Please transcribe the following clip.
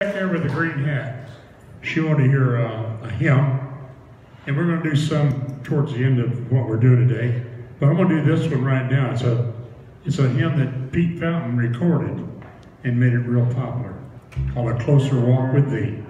Back there with the green hat, she wanted to hear uh, a hymn, and we're going to do some towards the end of what we're doing today. But I'm going to do this one right now. It's a it's a hymn that Pete Fountain recorded and made it real popular, called "A Closer Walk with Thee."